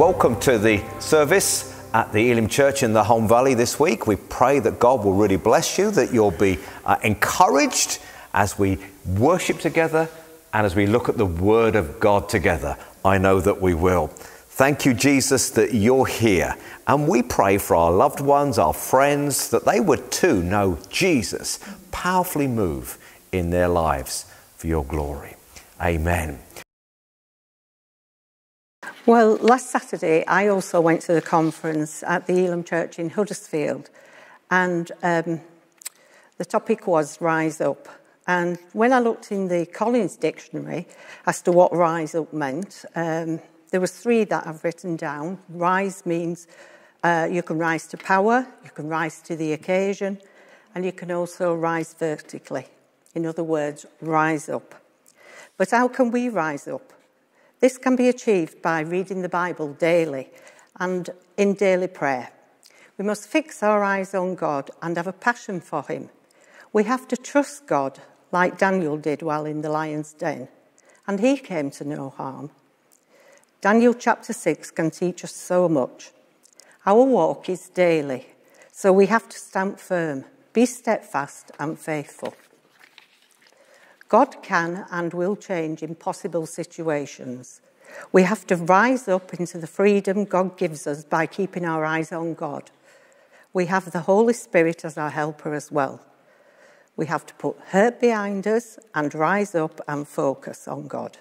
Welcome to the service at the Elim Church in the Holme Valley this week. We pray that God will really bless you, that you'll be uh, encouraged as we worship together and as we look at the Word of God together. I know that we will. Thank you, Jesus, that you're here. And we pray for our loved ones, our friends, that they would too know Jesus powerfully move in their lives for your glory. Amen. Well, last Saturday, I also went to the conference at the Elim Church in Huddersfield, and um, the topic was Rise Up. And when I looked in the Collins Dictionary as to what rise up meant, um, there was three that I've written down. Rise means uh, you can rise to power, you can rise to the occasion, and you can also rise vertically. In other words, rise up. But how can we rise up? This can be achieved by reading the Bible daily and in daily prayer. We must fix our eyes on God and have a passion for Him. We have to trust God like Daniel did while in the lion's den, and he came to no harm. Daniel chapter 6 can teach us so much. Our walk is daily, so we have to stand firm, be steadfast and faithful. God can and will change impossible situations. We have to rise up into the freedom God gives us by keeping our eyes on God. We have the Holy Spirit as our helper as well. We have to put hurt behind us and rise up and focus on God.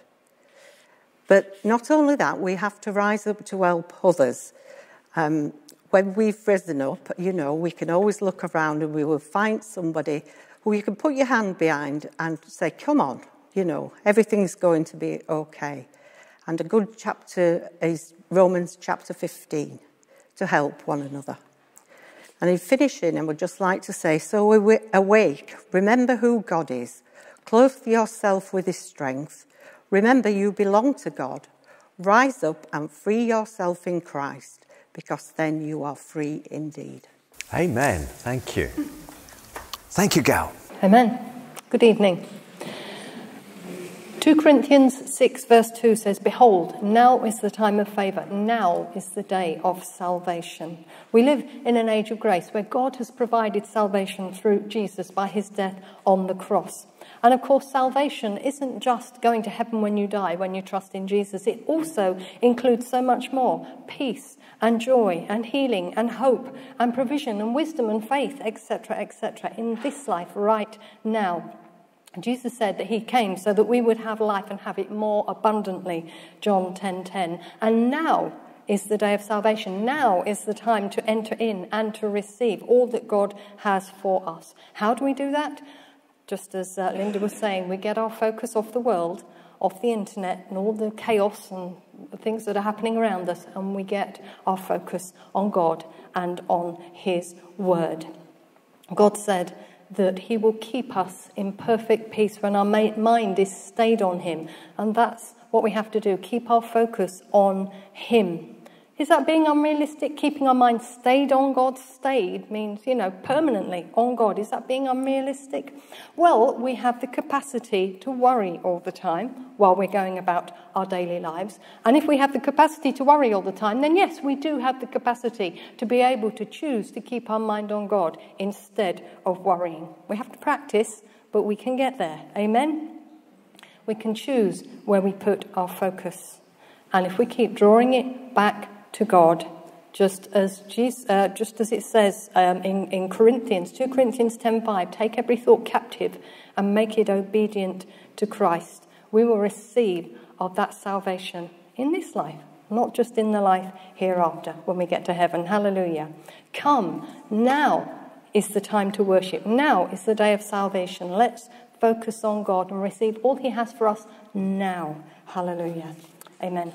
But not only that, we have to rise up to help others. Um, when we've risen up, you know, we can always look around and we will find somebody you can put your hand behind and say, Come on, you know, everything's going to be okay. And a good chapter is Romans chapter 15 to help one another. And in finishing, I would just like to say, So awake, remember who God is, clothe yourself with his strength, remember you belong to God, rise up and free yourself in Christ, because then you are free indeed. Amen. Thank you. Thank you, Gail. Amen. Good evening. 2 Corinthians 6, verse 2 says, Behold, now is the time of favour, now is the day of salvation. We live in an age of grace where God has provided salvation through Jesus by his death on the cross. And of course, salvation isn't just going to heaven when you die, when you trust in Jesus. It also includes so much more peace and joy and healing and hope and provision and wisdom and faith, etc., etc., in this life right now. Jesus said that he came so that we would have life and have it more abundantly, John 10:10. 10, 10. And now is the day of salvation. Now is the time to enter in and to receive all that God has for us. How do we do that? Just as uh, Linda was saying, we get our focus off the world, off the internet, and all the chaos and the things that are happening around us, and we get our focus on God and on His Word. God said that He will keep us in perfect peace when our mind is stayed on Him, and that's what we have to do keep our focus on Him. Is that being unrealistic? Keeping our mind stayed on God? Stayed means, you know, permanently on God. Is that being unrealistic? Well, we have the capacity to worry all the time while we're going about our daily lives. And if we have the capacity to worry all the time, then yes, we do have the capacity to be able to choose to keep our mind on God instead of worrying. We have to practice, but we can get there. Amen? We can choose where we put our focus. And if we keep drawing it back to God, just as, Jesus, uh, just as it says um, in, in Corinthians, 2 Corinthians 10.5, take every thought captive and make it obedient to Christ. We will receive of that salvation in this life, not just in the life hereafter when we get to heaven. Hallelujah. Come, now is the time to worship. Now is the day of salvation. Let's focus on God and receive all He has for us now. Hallelujah. Amen.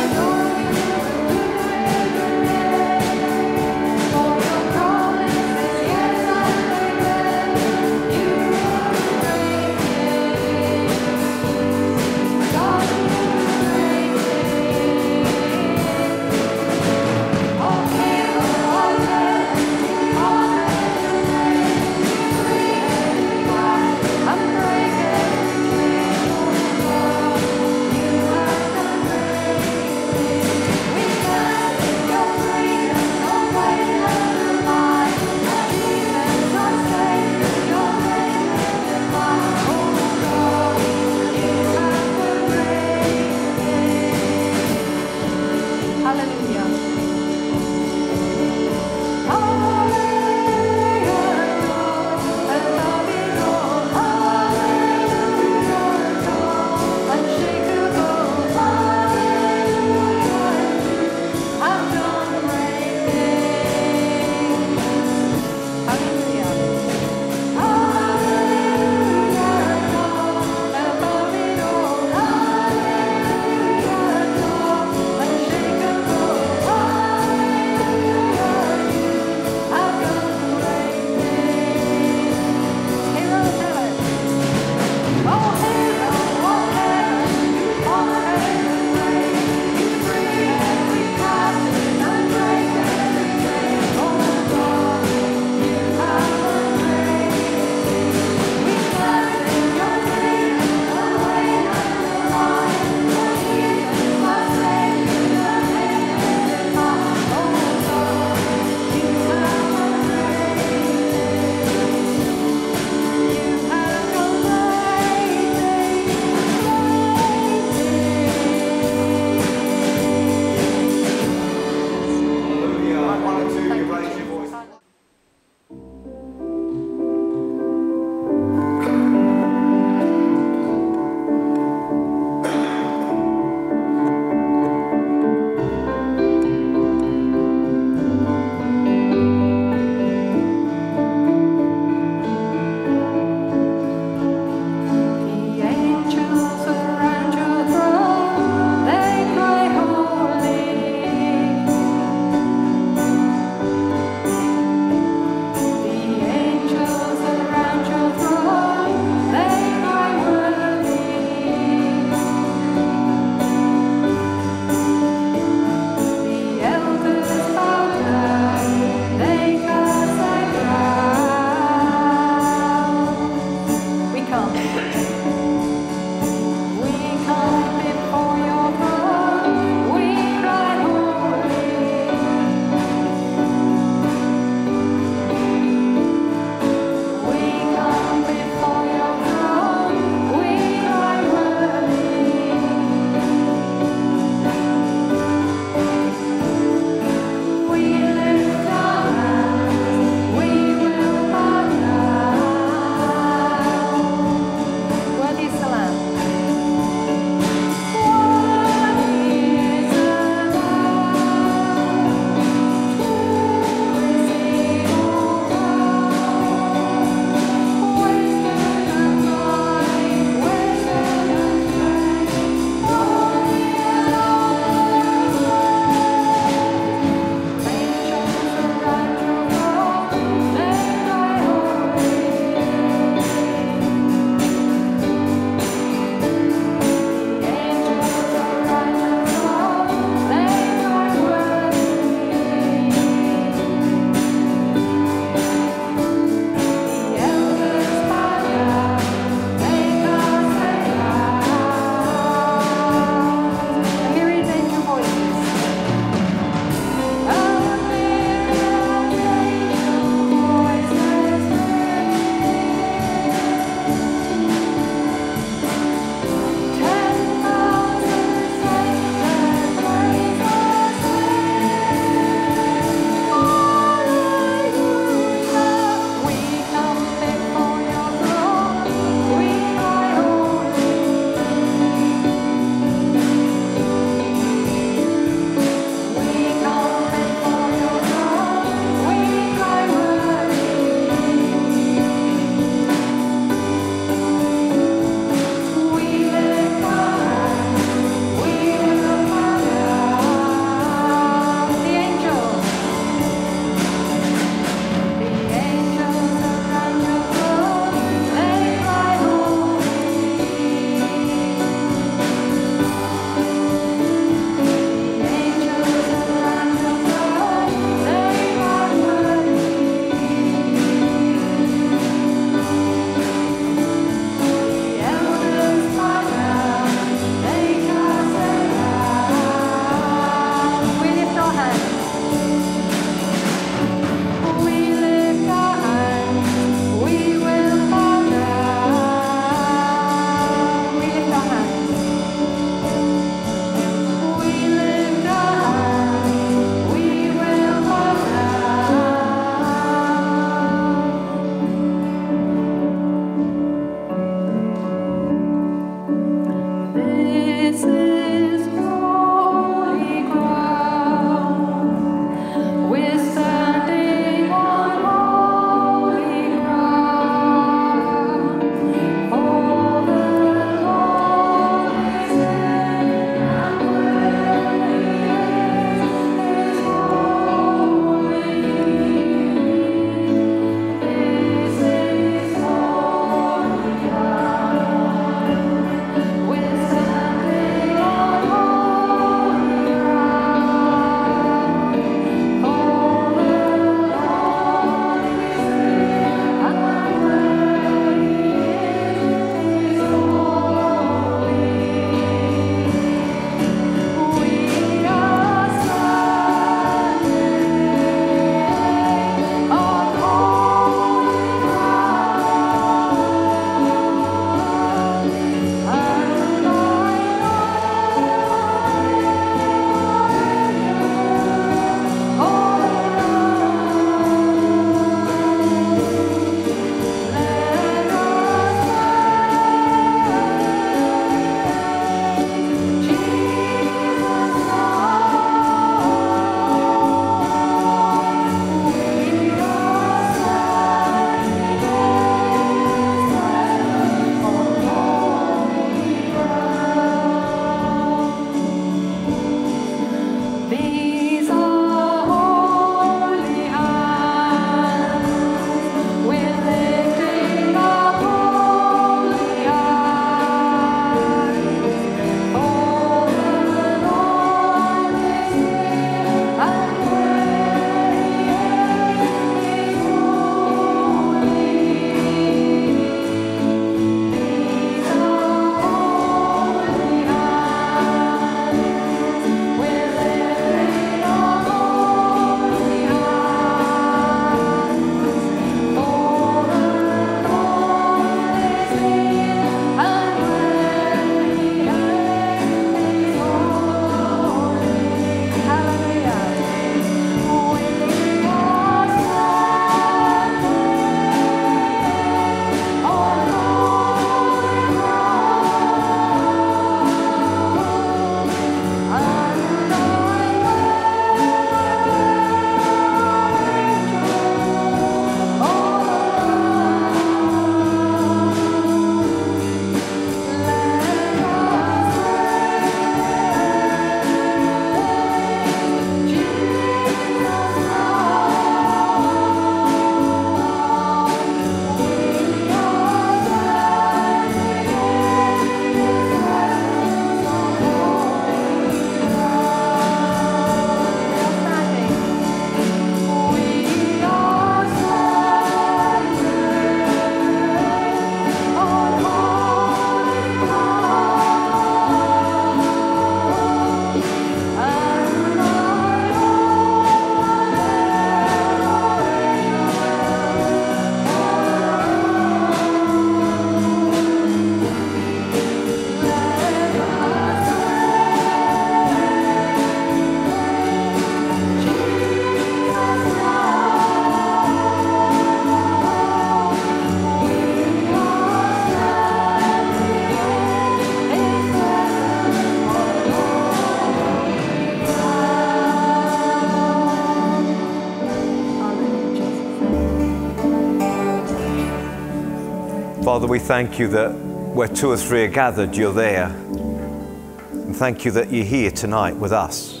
Father, we thank you that where two or three are gathered, you're there. And thank you that you're here tonight with us,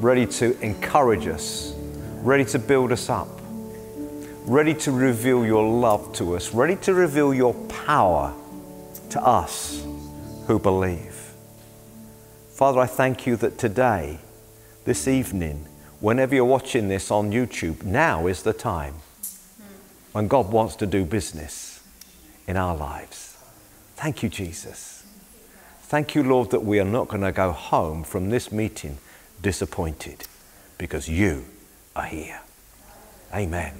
ready to encourage us, ready to build us up, ready to reveal your love to us, ready to reveal your power to us who believe. Father, I thank you that today, this evening, whenever you're watching this on YouTube, now is the time when God wants to do business in our lives. Thank you, Jesus. Thank you, Lord, that we are not going to go home from this meeting disappointed because you are here. Amen.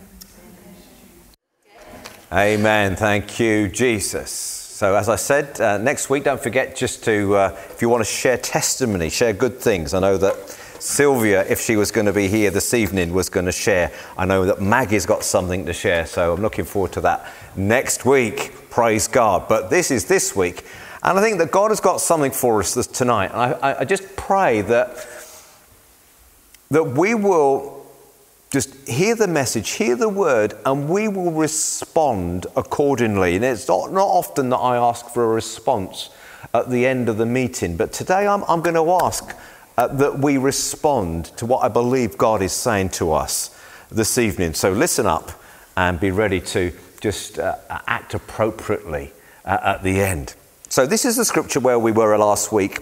Amen. Thank you, Jesus. So, as I said, uh, next week, don't forget just to, uh, if you want to share testimony, share good things. I know that Sylvia, if she was going to be here this evening, was going to share. I know that Maggie's got something to share, so I'm looking forward to that next week. Praise God. But this is this week. And I think that God has got something for us this, tonight. I, I just pray that, that we will just hear the message, hear the word, and we will respond accordingly. And it's not, not often that I ask for a response at the end of the meeting, but today I'm, I'm going to ask uh, that we respond to what I believe God is saying to us this evening. So listen up and be ready to just uh, act appropriately uh, at the end. So, this is the scripture where we were last week.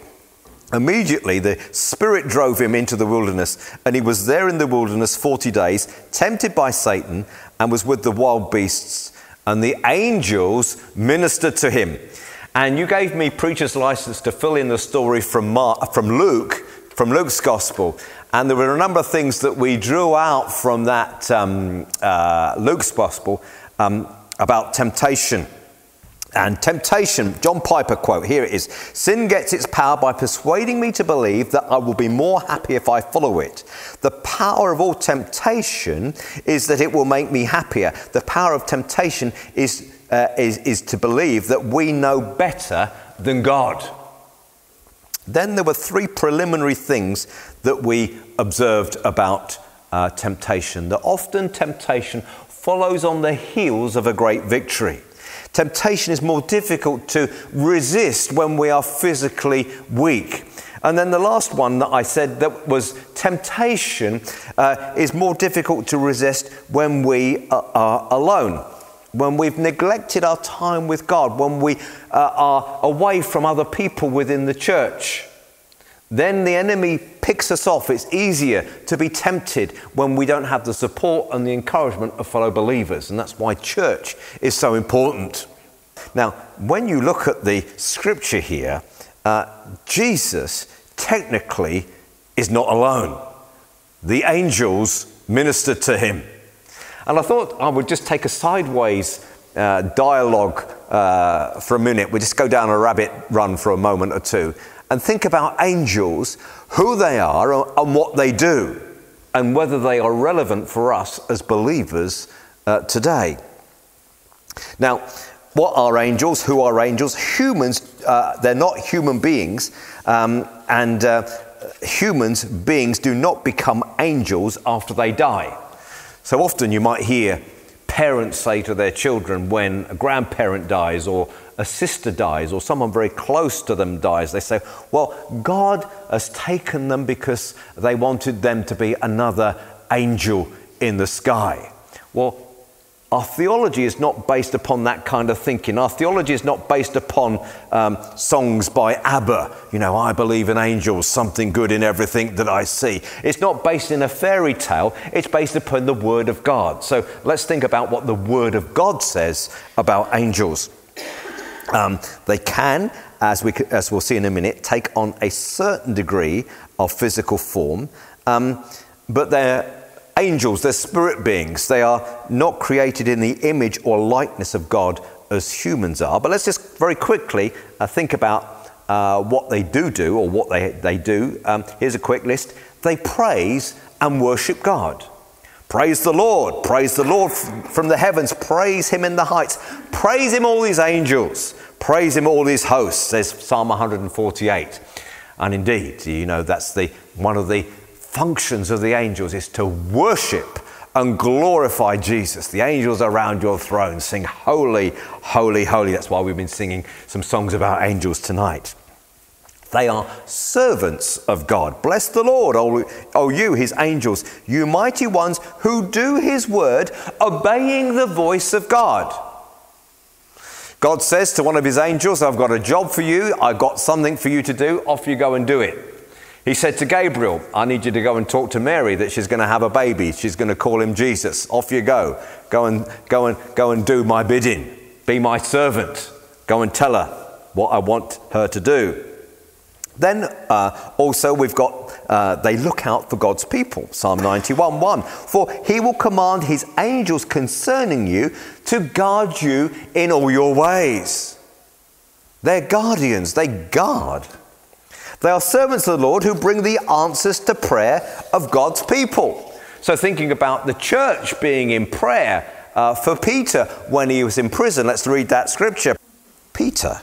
Immediately, the Spirit drove him into the wilderness, and he was there in the wilderness 40 days, tempted by Satan, and was with the wild beasts. And the angels ministered to him. And you gave me preacher's license to fill in the story from, Mark, from Luke from Luke's Gospel. And there were a number of things that we drew out from that um, uh, Luke's Gospel um, about temptation. And temptation, John Piper quote, here it is Sin gets its power by persuading me to believe that I will be more happy if I follow it. The power of all temptation is that it will make me happier. The power of temptation is, uh, is, is to believe that we know better than God. Then there were three preliminary things that we observed about uh, temptation. That often temptation follows on the heels of a great victory. Temptation is more difficult to resist when we are physically weak. And then the last one that I said that was temptation uh, is more difficult to resist when we are alone when we've neglected our time with God, when we uh, are away from other people within the church, then the enemy picks us off. It's easier to be tempted when we don't have the support and the encouragement of fellow believers. And that's why church is so important. Now, when you look at the scripture here, uh, Jesus technically is not alone. The angels ministered to him. And I thought I would just take a sideways uh, dialogue uh, for a minute. We just go down a rabbit run for a moment or two and think about angels, who they are and what they do, and whether they are relevant for us as believers uh, today. Now, what are angels? Who are angels? Humans, uh, they're not human beings, um, and uh, humans, beings, do not become angels after they die. So often you might hear parents say to their children when a grandparent dies or a sister dies or someone very close to them dies, they say, Well, God has taken them because they wanted them to be another angel in the sky. Well, our theology is not based upon that kind of thinking. Our theology is not based upon um, songs by ABBA. You know, I believe in angels, something good in everything that I see. It's not based in a fairy tale, it's based upon the Word of God. So let's think about what the Word of God says about angels. Um, they can, as, we, as we'll see in a minute, take on a certain degree of physical form, um, but they're angels, they're spirit beings. They are not created in the image or likeness of God as humans are. But let's just very quickly uh, think about uh, what they do do or what they, they do. Um, here's a quick list they praise and worship God. Praise the Lord, praise the Lord from the heavens, praise Him in the heights, praise Him all these angels, praise Him all these hosts, says Psalm 148. And indeed, you know, that's the, one of the functions of the angels is to worship and glorify Jesus. The angels around your throne sing, Holy, holy, holy. That's why we've been singing some songs about angels tonight. They are servants of God. Bless the Lord, O, o you, his angels, you mighty ones who do his word, obeying the voice of God. God says to one of his angels, I've got a job for you, I've got something for you to do, off you go and do it. He said to Gabriel, I need you to go and talk to Mary that she's going to have a baby. She's going to call him Jesus. Off you go. Go and go and go and do my bidding. Be my servant. Go and tell her what I want her to do. Then uh, also we've got uh, they look out for God's people. Psalm 91 1. For he will command his angels concerning you to guard you in all your ways. They're guardians, they guard. They are servants of the Lord who bring the answers to prayer of God's people. So, thinking about the church being in prayer uh, for Peter when he was in prison, let's read that scripture. Peter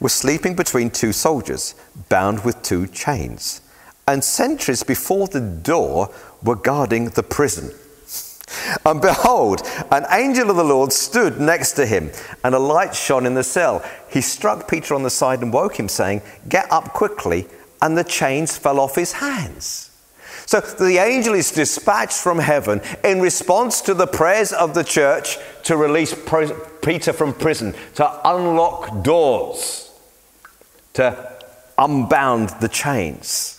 was sleeping between two soldiers, bound with two chains, and sentries before the door were guarding the prison. And behold, an angel of the Lord stood next to him, and a light shone in the cell. He struck Peter on the side and woke him, saying, Get up quickly and the chains fell off his hands. So the angel is dispatched from heaven in response to the prayers of the church to release Peter from prison, to unlock doors, to unbound the chains.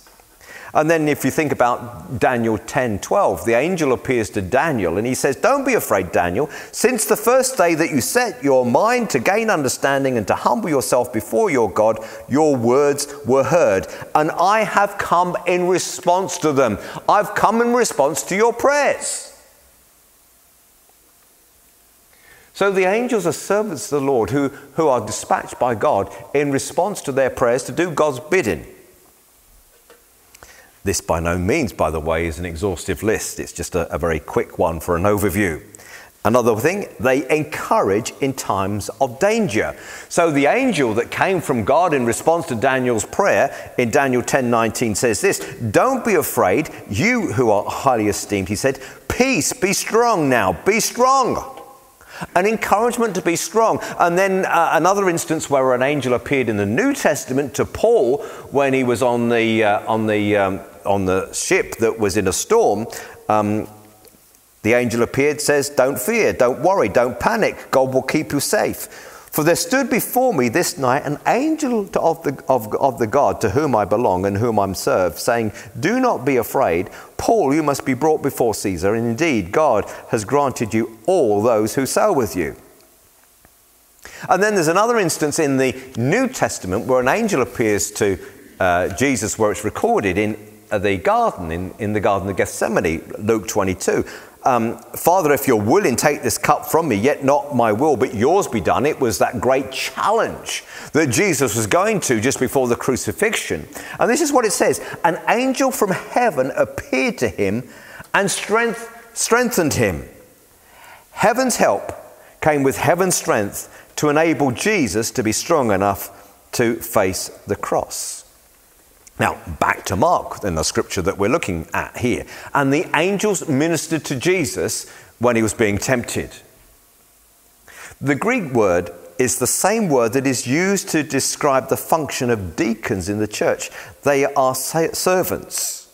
And then, if you think about Daniel 10 12, the angel appears to Daniel and he says, Don't be afraid, Daniel. Since the first day that you set your mind to gain understanding and to humble yourself before your God, your words were heard. And I have come in response to them. I've come in response to your prayers. So the angels are servants of the Lord who, who are dispatched by God in response to their prayers to do God's bidding. This, by no means, by the way, is an exhaustive list. It's just a, a very quick one for an overview. Another thing, they encourage in times of danger. So the angel that came from God in response to Daniel's prayer in Daniel 10:19 says this, "Don't be afraid, you who are highly esteemed," he said, "Peace, be strong now, be strong." An encouragement to be strong. And then uh, another instance where an angel appeared in the New Testament to Paul when he was on the, uh, on the, um, on the ship that was in a storm. Um, the angel appeared, says, Don't fear, don't worry, don't panic. God will keep you safe. For there stood before me this night an angel of the, of, of the God to whom I belong and whom I'm served, saying, Do not be afraid. Paul, you must be brought before Caesar, and indeed God has granted you all those who sail with you. And then there's another instance in the New Testament where an angel appears to uh, Jesus, where it's recorded in uh, the garden, in, in the Garden of Gethsemane, Luke 22 um, Father, if you're willing, take this cup from me, yet not my will, but yours be done. It was that great challenge that Jesus was going to just before the crucifixion. And this is what it says An angel from heaven appeared to him and strength, strengthened him. Heaven's help came with heaven's strength to enable Jesus to be strong enough to face the cross. Now, back to Mark in the scripture that we're looking at here. And the angels ministered to Jesus when he was being tempted. The Greek word is the same word that is used to describe the function of deacons in the church. They are servants.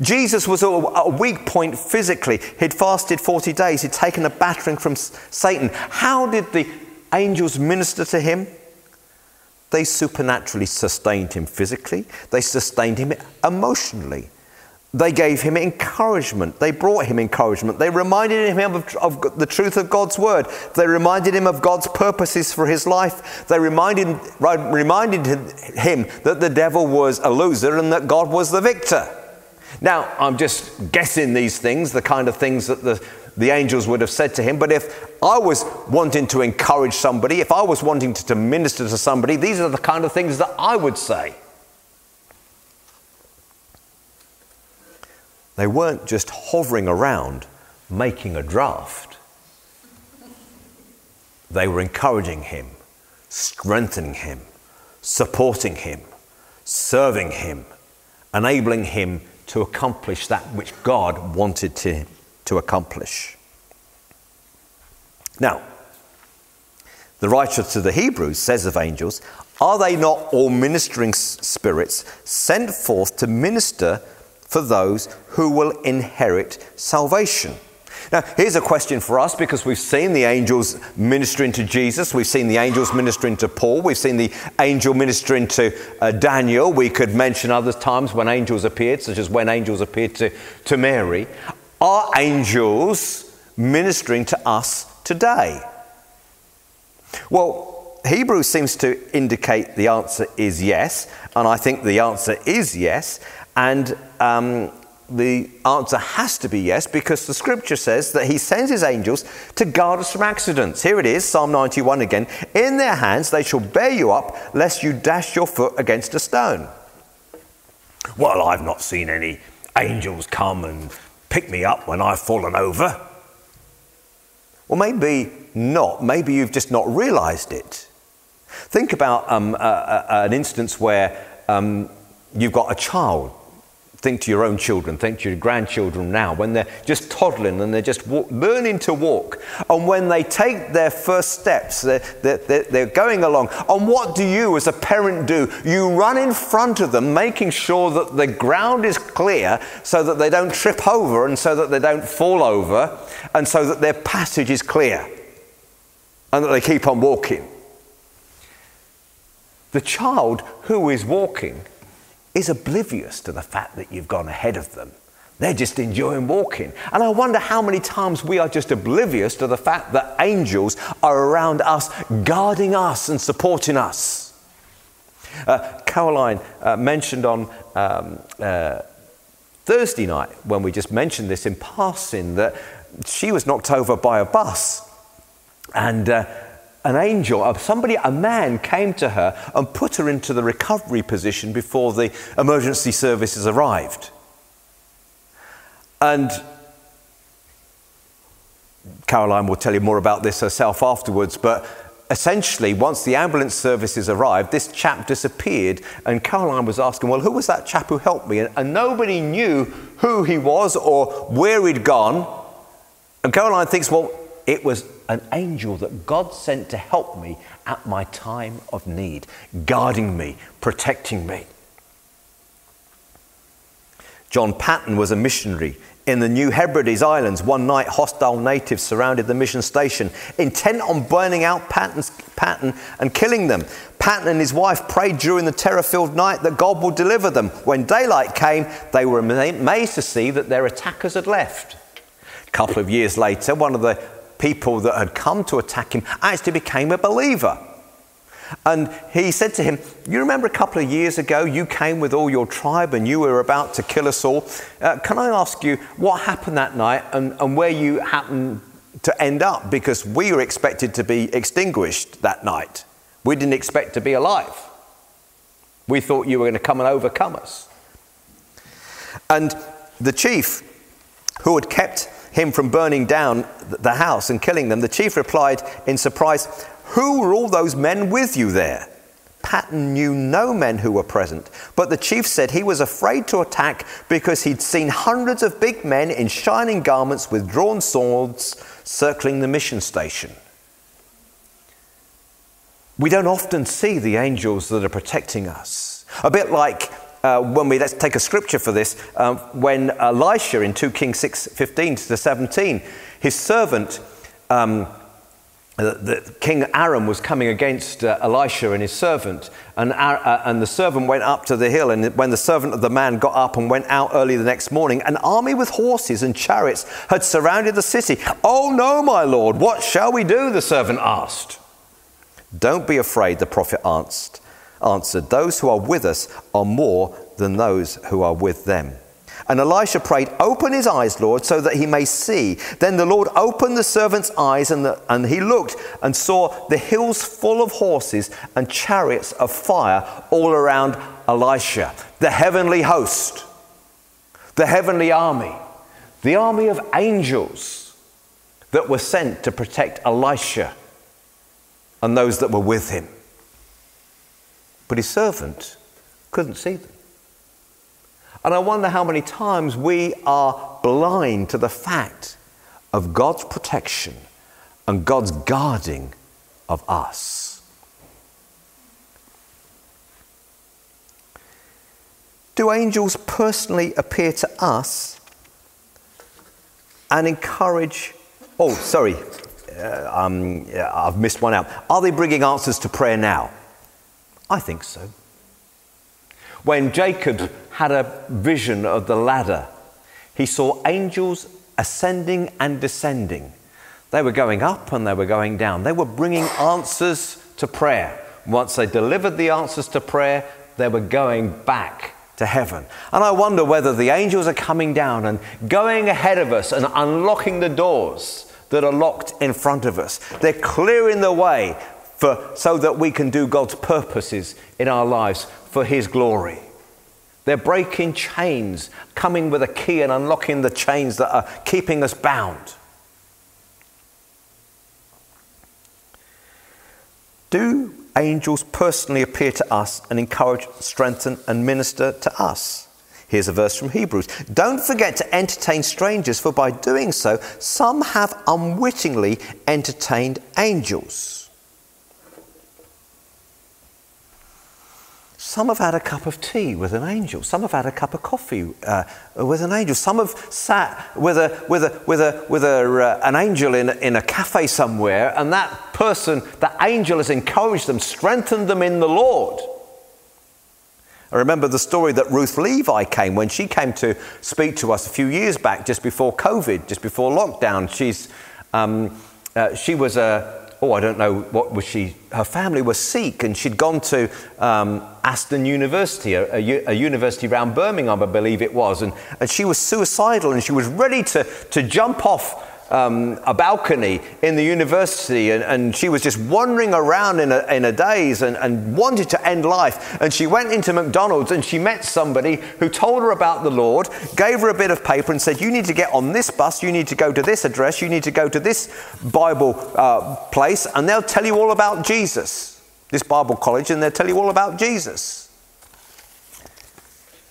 Jesus was at a weak point physically. He'd fasted 40 days, he'd taken a battering from Satan. How did the angels minister to him? They supernaturally sustained him physically, they sustained him emotionally. They gave him encouragement. They brought him encouragement. They reminded him of, of, the truth of God's word. They reminded him of God's purposes for his life. They reminded, reminded him that the devil was a loser and that God was the victor. Now, I'm just guessing these things, the kind of things that the the angels would have said to him. But if I was wanting to encourage somebody, if I was wanting to, minister to somebody, these are the kind of things that I would say. They weren't just hovering around making a draft. They were encouraging him, strengthening him, supporting him, serving him, enabling him to accomplish that which God wanted to to accomplish. Now, the writer to the Hebrews says of angels, Are they not all ministering spirits sent forth to minister for those who will inherit salvation? Now, here's a question for us because we've seen the angels ministering to Jesus, we've seen the angels ministering to Paul, we've seen the angel ministering to uh, Daniel. We could mention other times when angels appeared, such as when angels appeared to, to Mary. Are angels ministering to us today? Well, Hebrews seems to indicate the answer is yes, and I think the answer is yes. And um, the answer has to be yes because the scripture says that he sends his angels to guard us from accidents. Here it is, Psalm 91 again. In their hands they shall bear you up, lest you dash your foot against a stone. Well, I've not seen any angels come and pick me up when I've fallen over. Well, maybe not. Maybe you've just not realized it. Think about um, a, a, an instance where um, you've got a child Think to your own children, think to your grandchildren now, when they're just toddling and they're just walk, learning to walk. And when they take their first steps, they're, they're, they're going along. And what do you as a parent do? You run in front of them, making sure that the ground is clear so that they don't trip over and so that they don't fall over and so that their passage is clear and that they keep on walking. The child who is walking is oblivious to the fact that you've gone ahead of them. They're just enjoying walking. And I wonder how many times we are just oblivious to the fact that angels are around us, guarding us and supporting us. Uh, Caroline uh, mentioned on um, uh, Thursday night, when we just mentioned this in passing, that she was knocked over by a bus. And uh, an angel, uh, somebody, a man came to her and put her into the recovery position before the emergency services arrived. And Caroline will tell you more about this herself afterwards, but essentially, once the ambulance services arrived, this chap disappeared, and Caroline was asking, Well, who was that chap who helped me? And, and nobody knew who he was or where he'd gone. And Caroline thinks, Well, it was an angel that God sent to help me at my time of need, guarding me, protecting me. John Paton was a missionary in the New Hebrides Islands. One night, hostile natives surrounded the mission station, intent on burning out Paton's, Paton and killing them. Paton and his wife prayed during the terror filled night that God would deliver them. When daylight came, they were amazed to see that their attackers had left. A couple of years later, one of the people that had come to attack him actually became a believer. And he said to him, You remember a couple of years ago you came with all your tribe and you were about to kill us all? Uh, can I ask you what happened that night and, and where you happened to end up? Because we were expected to be extinguished that night. We didn't expect to be alive. We thought you were going to come and overcome us. And the chief, who had kept him from burning down the house and killing them, the chief replied in surprise, Who were all those men with you there? Paton knew no men who were present, but the chief said he was afraid to attack because he'd seen hundreds of big men in shining garments with drawn swords circling the mission station. We don't often see the angels that are protecting us. A bit like uh, when we let's take a scripture for this um, when elisha in 2 kings 6 15 to 17 his servant um, the, the king aram was coming against uh, elisha and his servant and, uh, and the servant went up to the hill and when the servant of the man got up and went out early the next morning an army with horses and chariots had surrounded the city. Oh no my lord what shall we do? the servant asked. Don't be afraid the prophet answered answered, Those who are with us are more than those who are with them. And Elisha prayed, Open his eyes, Lord, so that he may see. Then the Lord opened the servant's eyes, and, the, and he looked and saw the hills full of horses and chariots of fire all around Elisha. The heavenly host, the heavenly army, the army of angels that were sent to protect Elisha and those that were with him. But his servant couldn't see them. And I wonder how many times we are blind to the fact of God's protection and God's guarding of us. Do angels personally appear to us and encourage? Oh, sorry, uh, um, I've missed one out. Are they bringing answers to prayer now? I think so. When Jacob had a vision of the ladder, he saw angels ascending and descending. They were going up and they were going down. They were bringing answers to prayer. Once they delivered the answers to prayer, they were going back to heaven. And I wonder whether the angels are coming down and going ahead of us and unlocking the doors that are locked in front of us. They're clearing the way for, so that we can do God's purposes in our lives for His glory. They're breaking chains, coming with a key and unlocking the chains that are keeping us bound. Do angels personally appear to us and encourage, strengthen, and minister to us? Here's a verse from Hebrews. Don't forget to entertain strangers, for by doing so, some have unwittingly entertained angels. Some have had a cup of tea with an angel. Some have had a cup of coffee uh, with an angel. Some have sat with, a, with, a, with, a, with a, uh, an angel in, in a cafe somewhere, and that person, that angel has encouraged them, strengthened them in the Lord. I remember the story that Ruth Levi came when she came to speak to us a few years back, just before COVID, just before lockdown. She's, um, uh, she was a oh, I don't know, what was she? Her family were Sikh and she'd gone to um, Aston University, a, a, a, university around Birmingham, I believe it was. And, and she was suicidal and she was ready to, to jump off um, a balcony in the university, and, and, she was just wandering around in a, in a daze and, and wanted to end life. And she went into McDonald's and she met somebody who told her about the Lord, gave her a bit of paper, and said, You need to get on this bus, you need to go to this address, you need to go to this Bible uh, place, and they'll tell you all about Jesus, this Bible college, and they'll tell you all about Jesus.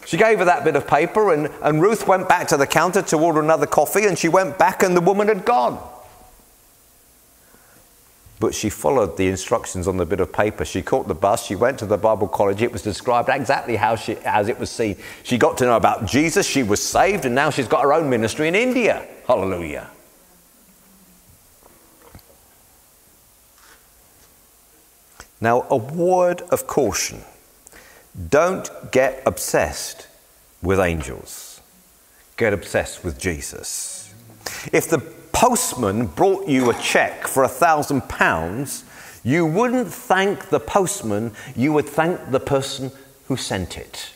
She gave her that bit of paper, and, and Ruth went back to the counter to order another coffee, and she went back, and the woman had gone. But she followed the instructions on the bit of paper. She caught the bus, she went to the Bible college. It was described exactly how she, as it was seen. She got to know about Jesus, she was saved, and now she's got her own ministry in India. Hallelujah. Now, a word of caution. Don't get obsessed with angels. Get obsessed with Jesus. If the postman brought you a check for a thousand pounds, you wouldn't thank the postman, you would thank the person who sent it.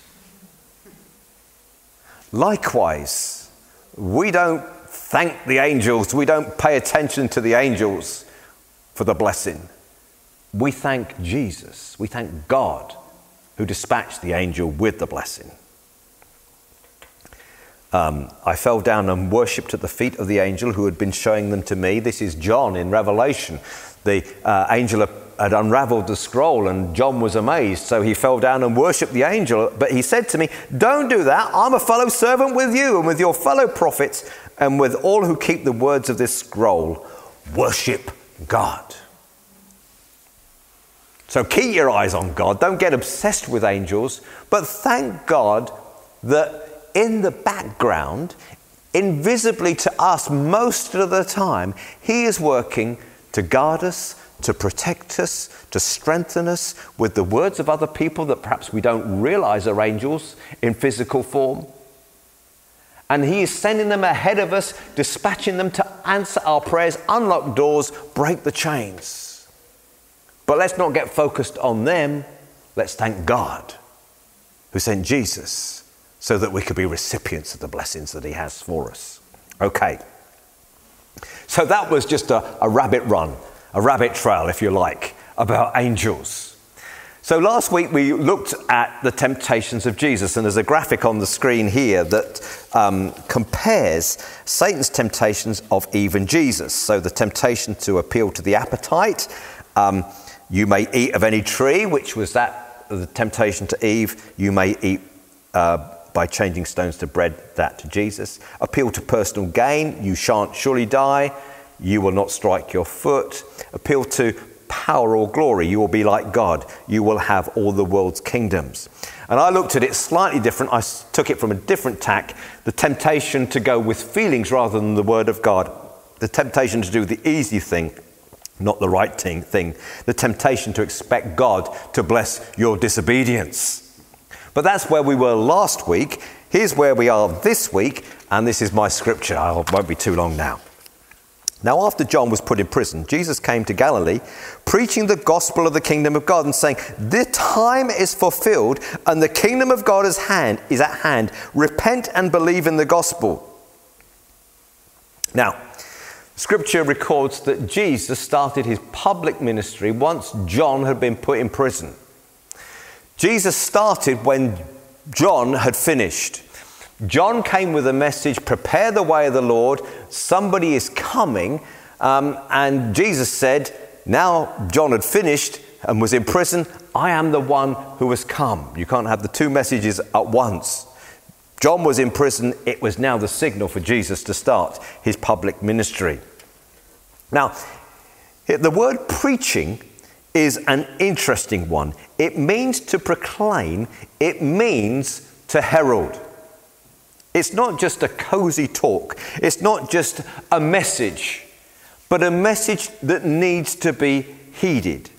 Likewise, we don't thank the angels, we don't pay attention to the angels for the blessing. We thank Jesus, we thank God who dispatched the angel with the blessing. Um, I fell down and worshipped at the feet of the angel who had been showing them to me. This is John in Revelation. The uh, angel had unraveled the scroll, and John was amazed. So he fell down and worshipped the angel. But he said to me, Don't do that. I'm a fellow servant with you and with your fellow prophets and with all who keep the words of this scroll. Worship God. So keep your eyes on God. Don't get obsessed with angels, but thank God that in the background, invisibly to us most of the time, He is working to guard us, to protect us, to strengthen us with the words of other people that perhaps we don't realize are angels in physical form. And He is sending them ahead of us, dispatching them to answer our prayers, unlock doors, break the chains. But let's not get focused on them. Let's thank God who sent Jesus so that we could be recipients of the blessings that He has for us. Okay. So that was just a, a rabbit run, a rabbit trail, if you like, about angels. So last week we looked at the temptations of Jesus, and there's a graphic on the screen here that um, compares Satan's temptations of even Jesus. So the temptation to appeal to the appetite, um, you may eat of any tree, which was that the temptation to Eve. You may eat uh, by changing stones to bread, that to Jesus. Appeal to personal gain, you shan't surely die, you will not strike your foot. Appeal to power or glory, you will be like God, you will have all the world's kingdoms. And I looked at it slightly different. I took it from a different tack the temptation to go with feelings rather than the word of God, the temptation to do the easy thing not the right thing, the temptation to expect God to bless your disobedience. But that's where we were last week. Here's where we are this week, and this is my scripture. I won't be too long now. Now, after John was put in prison, Jesus came to Galilee, preaching the gospel of the kingdom of God and saying, The time is fulfilled, and the kingdom of God is, hand, is at hand. Repent and believe in the gospel. Now, Scripture records that Jesus started his public ministry once John had been put in prison. Jesus started when John had finished. John came with a message prepare the way of the Lord, somebody is coming. Um, and Jesus said, Now John had finished and was in prison, I am the one who has come. You can't have the two messages at once. John was in prison, it was now the signal for Jesus to start his public ministry. Now, the word preaching is an interesting one. It means to proclaim, it means to herald. It's not just a cozy talk, it's not just a message, but a message that needs to be heeded.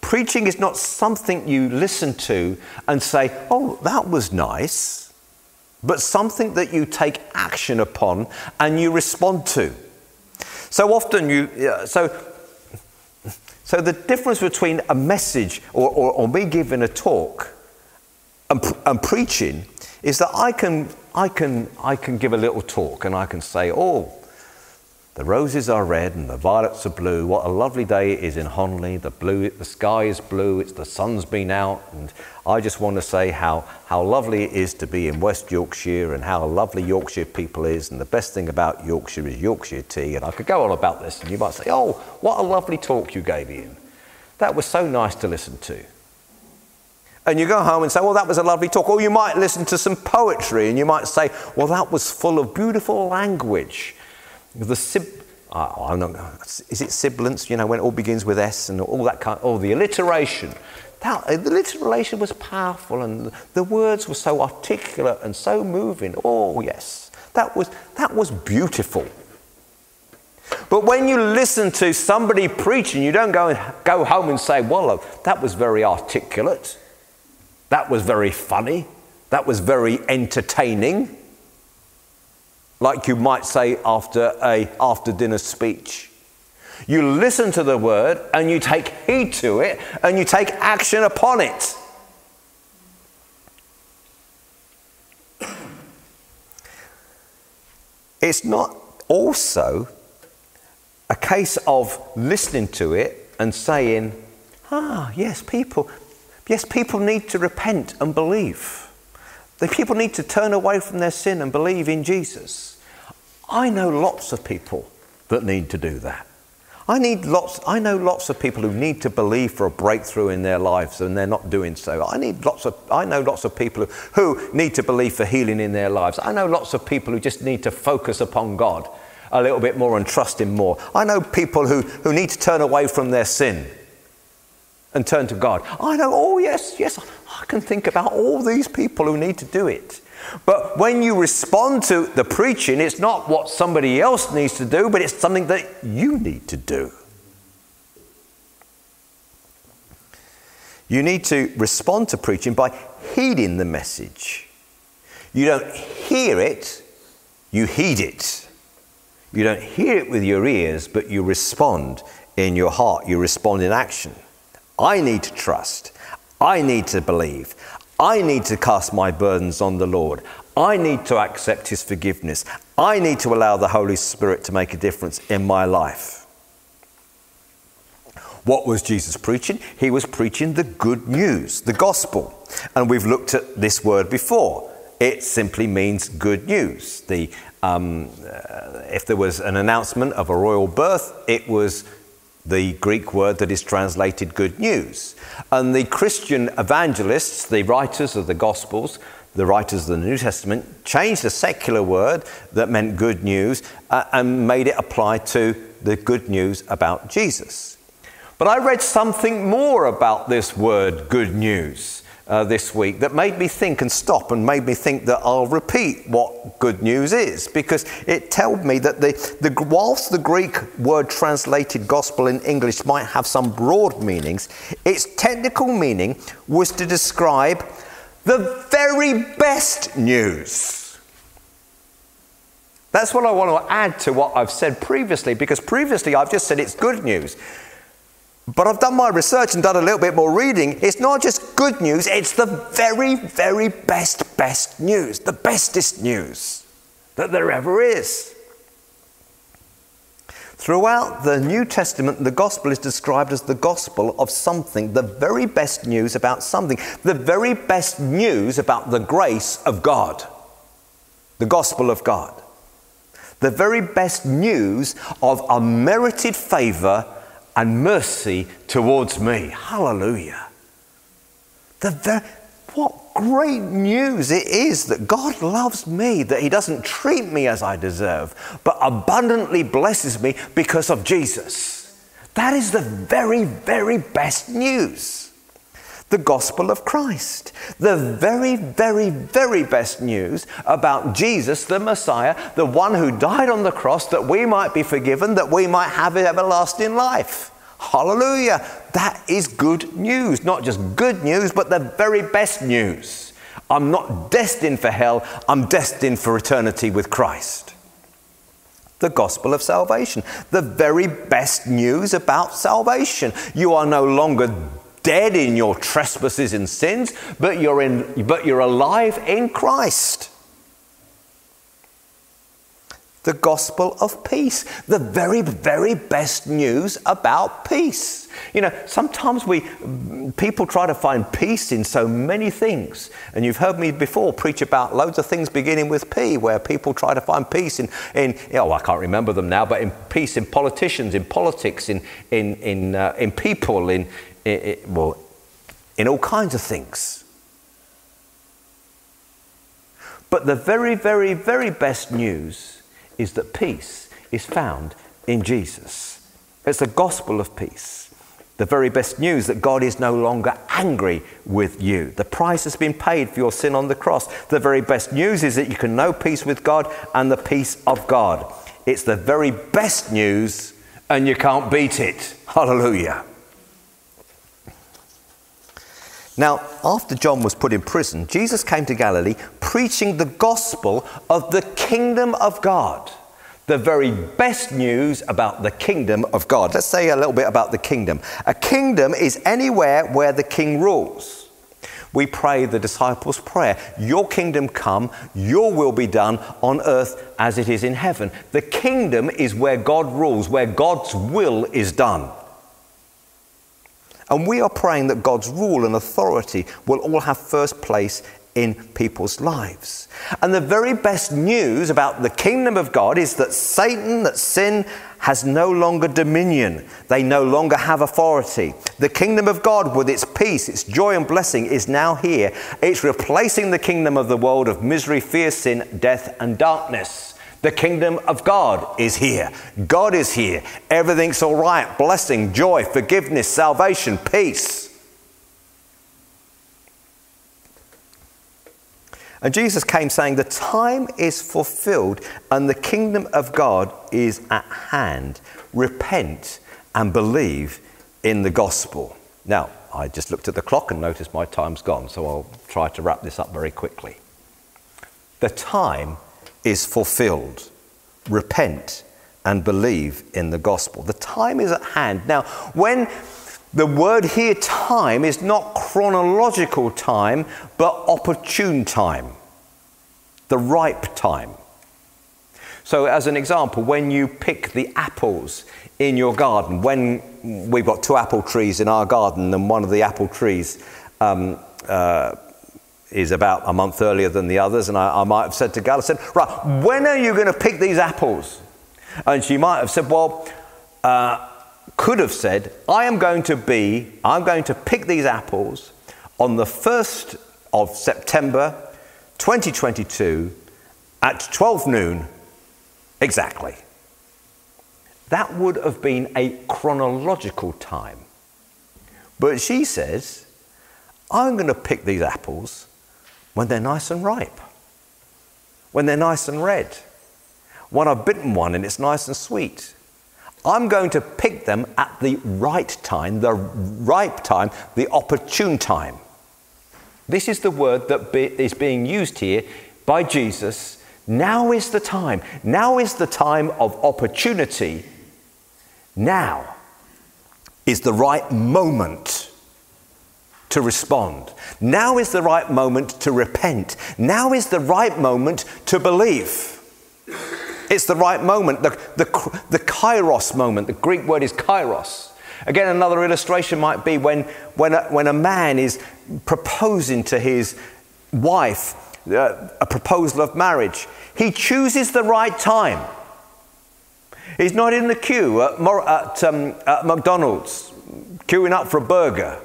Preaching is not something you listen to and say, oh, that was nice, but something that you take action upon and you respond to. So often you, so, so the difference between a message or, or, or me giving a talk and, and preaching is that I can, I, can, I can give a little talk and I can say, oh, the roses are red and the violets are blue. What a lovely day it is in Honley. The, blue, the sky is blue, it's, the sun's been out. And I just want to say how, how lovely it is to be in West Yorkshire and how lovely Yorkshire people is. And the best thing about Yorkshire is Yorkshire tea. And I could go on about this and you might say, oh, what a lovely talk you gave Ian. That was so nice to listen to. And you go home and say, well, that was a lovely talk. Or you might listen to some poetry and you might say, well, that was full of beautiful language. The sib- oh, I'm not, is it sibilance? You know, when it all begins with S and all that kind, oh, the alliteration. That, uh, the alliteration was powerful and the words were so articulate and so moving. Oh, yes, that was, that was beautiful. But when you listen to somebody preaching, you don't go, and, go home and say, well, that was very articulate. That was very funny. That was very entertaining like you might say after a after dinner speech. You listen to the word and you take heed to it and you take action upon it. It's not also a case of listening to it and saying, ah, yes, people, yes, people need to repent and believe. The people need to turn away from their sin and believe in Jesus. I know lots of people that need to do that. I, need lots, I know lots of people who need to believe for a breakthrough in their lives and they're not doing so. I, need lots of, I know lots of people who, who need to believe for healing in their lives. I know lots of people who just need to focus upon God a little bit more and trust Him more. I know people who, who need to turn away from their sin and turn to God. I know, oh, yes, yes, I can think about all these people who need to do it. But when you respond to the preaching, it's not what somebody else needs to do, but it's something that you need to do. You need to respond to preaching by heeding the message. You don't hear it, you heed it. You don't hear it with your ears, but you respond in your heart. You respond in action. I need to trust. I need to believe. I need to cast my burdens on the Lord. I need to accept His forgiveness. I need to allow the Holy Spirit to make a difference in my life. What was Jesus preaching? He was preaching the good news, the gospel. And we've looked at this word before. It simply means good news. The, um, uh, if there was an announcement of a royal birth, it was the Greek word that is translated good news. And the Christian evangelists, the writers of the Gospels, the writers of the New Testament, changed the secular word that meant good news uh, and made it apply to the good news about Jesus. But I read something more about this word good news uh, this week that made me think and stop and made me think that I'll repeat what good news is because it told me that the, the, whilst the Greek word translated gospel in English might have some broad meanings, its technical meaning was to describe the very best news. That's what I want to add to what I've said previously because previously I've just said it's good news. But I've done my research and done a little bit more reading. It's not just good news, it's the very, very best, best news, the bestest news that there ever is. Throughout the New Testament, the gospel is described as the gospel of something, the very best news about something, the very best news about the grace of God, the gospel of God, the very best news of unmerited favor and mercy towards me. Hallelujah. The what great news it is that God loves me, that He doesn't treat me as I deserve, but abundantly blesses me because of Jesus. That is the very, very best news. The gospel of Christ. The very, very, very best news about Jesus, the Messiah, the one who died on the cross that we might be forgiven, that we might have everlasting life. Hallelujah. That is good news. Not just good news, but the very best news. I'm not destined for hell, I'm destined for eternity with Christ. The gospel of salvation, the very best news about salvation. You are no longer dead in your trespasses and sins, but you're, in, but you're alive in Christ the gospel of peace, the very, very best news about peace. You know, sometimes we people try to find peace in so many things. And you've heard me before preach about loads of things beginning with P, where people try to find peace in, in oh, I can't remember them now, but in peace in politicians, in politics, in, in, in, uh, in people, in, in, well, in all kinds of things. But the very, very, very best news is that peace is found in Jesus. It's the gospel of peace. The very best news that God is no longer angry with you. The price has been paid for your sin on the cross. The very best news is that you can know peace with God and the peace of God. It's the very best news, and you can't beat it. Hallelujah. Now, after John was put in prison, Jesus came to Galilee preaching the gospel of the kingdom of God. The very best news about the kingdom of God. Let's say a little bit about the kingdom. A kingdom is anywhere where the king rules. We pray the disciples' prayer Your kingdom come, your will be done on earth as it is in heaven. The kingdom is where God rules, where God's will is done. And we are praying that God's rule and authority will all have first place in people's lives. And the very best news about the kingdom of God is that Satan, that sin, has no longer dominion. They no longer have authority. The kingdom of God, with its peace, its joy, and blessing, is now here. It's replacing the kingdom of the world of misery, fear, sin, death, and darkness. The kingdom of God is here. God is here. Everything's all right. Blessing, joy, forgiveness, salvation, peace. And Jesus came saying, The time is fulfilled and the kingdom of God is at hand. Repent and believe in the gospel. Now, I just looked at the clock and noticed my time's gone, so I'll try to wrap this up very quickly. The time is fulfilled. Repent and believe in the gospel. The time is at hand. Now, when the word here, time, is not chronological time, but opportune time, the ripe time. So, as an example, when you pick the apples in your garden, when we've got two apple trees in our garden, and one of the apple trees um, uh, is about a month earlier than the others. And I, I might have said to Gail, I said, Right, when are you going to pick these apples? And she might have said, Well, uh, could have said, I am going to be, I'm going to pick these apples on the 1st of September 2022 at 12 noon exactly. That would have been a chronological time. But she says, I'm going to pick these apples when they're nice and ripe, when they're nice and red, when I've bitten one and it's nice and sweet. I'm going to pick them at the right time, the ripe time, the opportune time. This is the word that be, is being used here by Jesus. Now is the time. Now is the time of opportunity. Now is the right moment to respond. Now is the right moment to repent. Now is the right moment to believe. It's the right moment, the, the, the kairos moment. The Greek word is kairos. Again, another illustration might be when, when, a, when a man is proposing to his wife uh, a proposal of marriage. He chooses the right time. He's not in the queue at, at, um, at McDonald's, queuing up for a burger.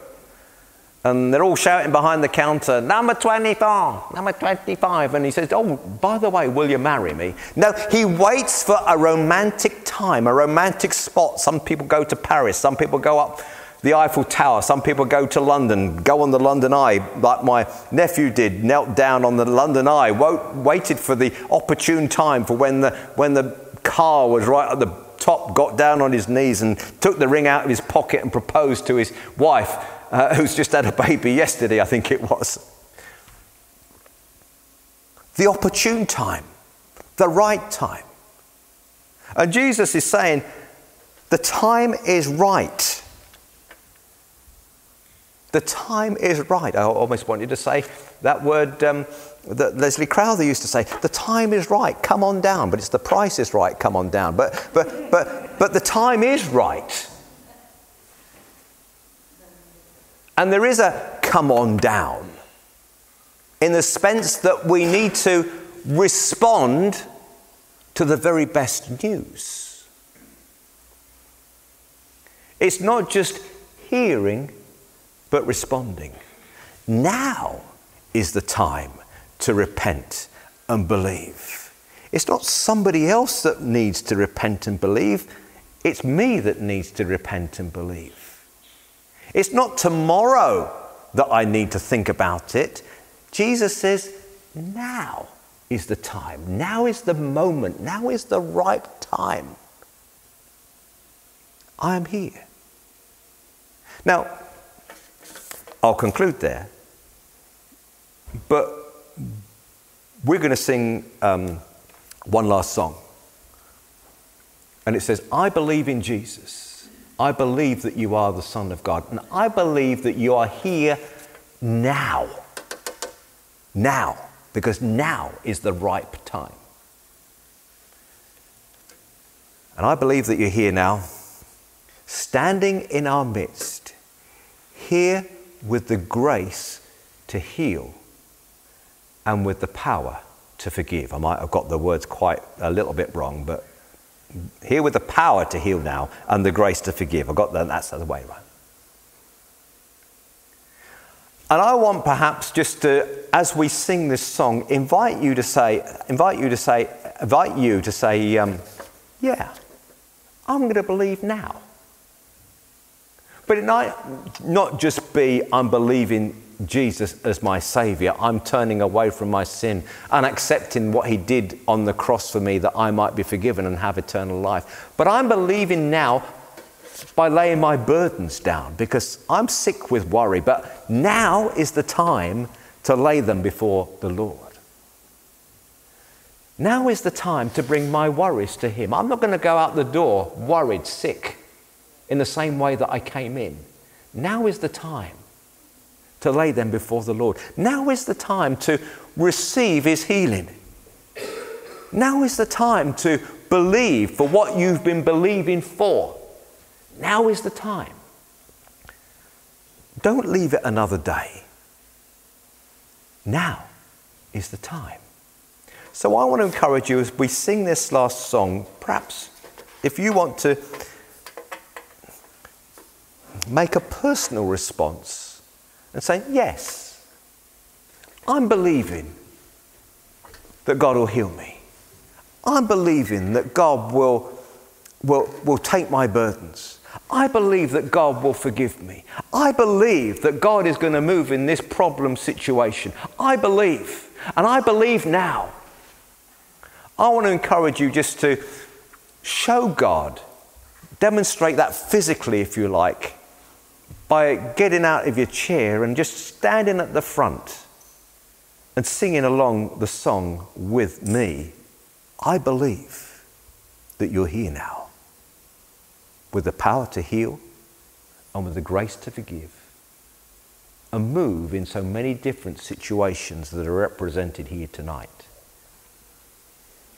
And they're all shouting behind the counter, number 24, number 25. And he says, Oh, by the way, will you marry me? No, he waits for a romantic time, a romantic spot. Some people go to Paris, some people go up the Eiffel Tower, some people go to London, go on the London Eye, like my nephew did, knelt down on the London Eye, waited for the opportune time for when the, when the car was right at the top, got down on his knees and took the ring out of his pocket and proposed to his wife uh, who's just had a baby yesterday, I think it was. The opportune time, the right time. And Jesus is saying, the time is right. The time is right. I almost wanted to say that word um, that Leslie Crowther used to say, the time is right, come on down. But it's the price is right, come on down. But, but, but, but the time is right. And there is a come on down in the sense that we need to respond to the very best news. It's not just hearing, but responding. Now is the time to repent and believe. It's not somebody else that needs to repent and believe, it's me that needs to repent and believe. It's not tomorrow that I need to think about it. Jesus says, now is the time. Now is the moment. Now is the right time. I am here. Now, I'll conclude there, but we're going to sing um, one last song. And it says, I believe in Jesus. I believe that you are the Son of God. And I believe that you are here now. Now. Because now is the ripe time. And I believe that you're here now, standing in our midst, here with the grace to heal and with the power to forgive. I might have got the words quite a little bit wrong, but here with the power to heal now and the grace to forgive. I got that, that's the way, right? And I want perhaps just to, as we sing this song, invite you to say, invite you to say, invite you to say, um, yeah, I'm going to believe now. But it might not just be I'm believing Jesus as my Savior. I'm turning away from my sin and accepting what He did on the cross for me that I might be forgiven and have eternal life. But I'm believing now by laying my burdens down because I'm sick with worry. But now is the time to lay them before the Lord. Now is the time to bring my worries to Him. I'm not going to go out the door worried, sick, in the same way that I came in. Now is the time to lay them before the Lord. Now is the time to receive His healing. Now is the time to believe for what you've been believing for. Now is the time. Don't leave it another day. Now is the time. So I want to encourage you as we sing this last song, perhaps if you want to make a personal response and say, Yes, I'm believing that God will heal me. I'm believing that God will, will, will take my burdens. I believe that God will forgive me. I believe that God is going to move in this problem situation. I believe. And I believe now. I want to encourage you just to show God, demonstrate that physically, if you like, by getting out of your chair and just standing at the front and singing along the song with me. I believe that you're here now with the power to heal and with the grace to forgive and move in so many different situations that are represented here tonight.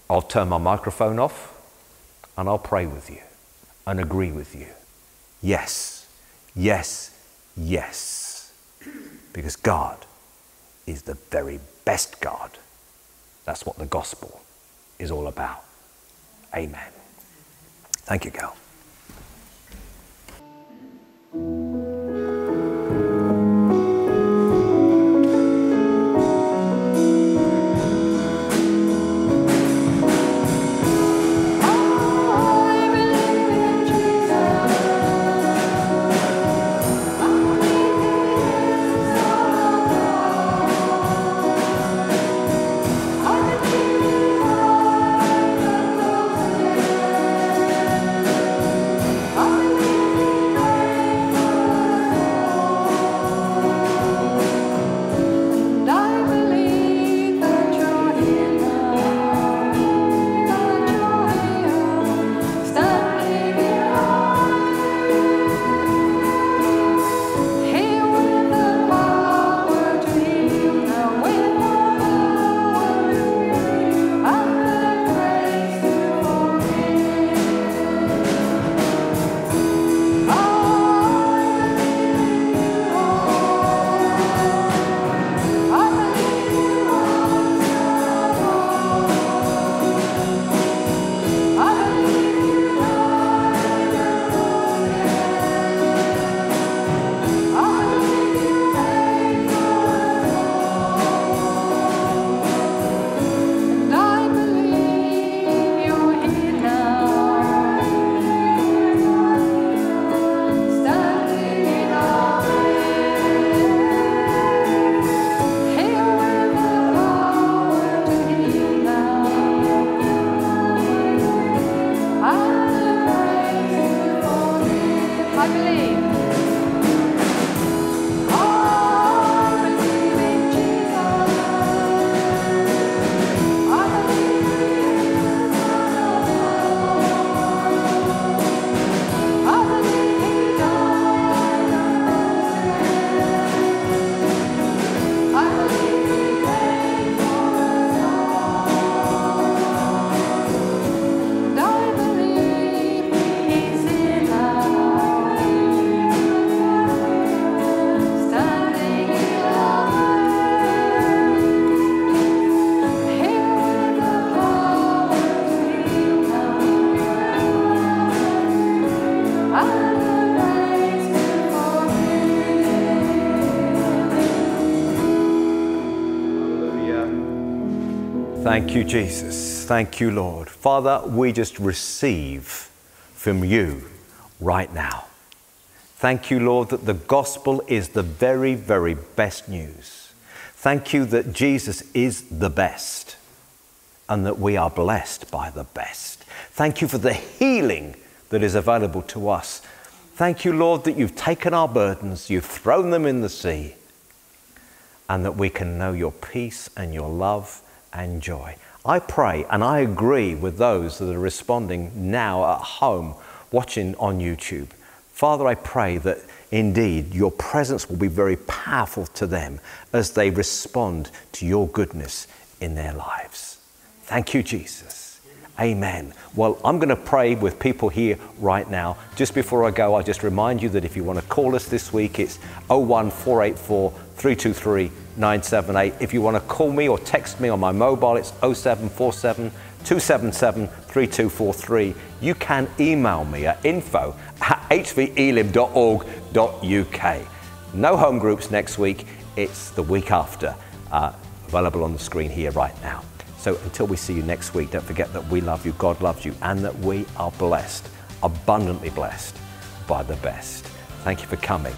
I'll turn my microphone off and I'll pray with you and agree with you. Yes, yes, yes. Because God is the very best God. That's what the gospel is all about. Amen. Thank you, girl. Thank you, Jesus. Thank you, Lord. Father, we just receive from you right now. Thank you, Lord, that the gospel is the very, very best news. Thank you that Jesus is the best and that we are blessed by the best. Thank you for the healing that is available to us. Thank you, Lord, that you've taken our burdens, you've thrown them in the sea, and that we can know your peace and your love and joy. I pray and I agree with those that are responding now at home, watching on YouTube. Father, I pray that indeed your presence will be very powerful to them as they respond to your goodness in their lives. Thank you, Jesus. Amen. Well, I'm going to pray with people here right now. Just before I go, I just remind you that if you want to call us this week, it's 01484 323 978. If you want to call me or text me on my mobile, it's 0747 277 3243. You can email me at info at hvelim.org.uk. No home groups next week, it's the week after, uh, available on the screen here right now. So until we see you next week, don't forget that we love you, God loves you, and that we are blessed, abundantly blessed by the best. Thank you for coming.